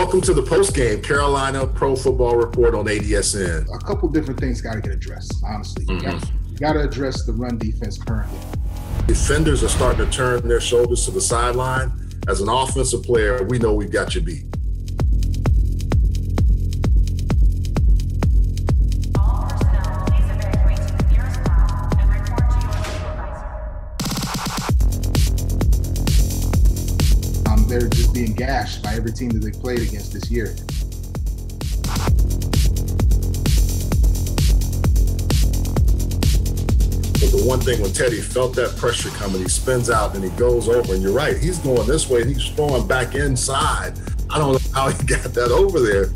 Welcome to the post game Carolina Pro Football Report on ADSN. A couple different things got to get addressed, honestly. Mm-hmm. You got to address the run defense currently. Defenders are starting to turn their shoulders to the sideline. As an offensive player, we know we've got you beat. They're just being gashed by every team that they played against this year. But the one thing when Teddy felt that pressure coming, he spins out and he goes over. And you're right, he's going this way and he's throwing back inside. I don't know how he got that over there.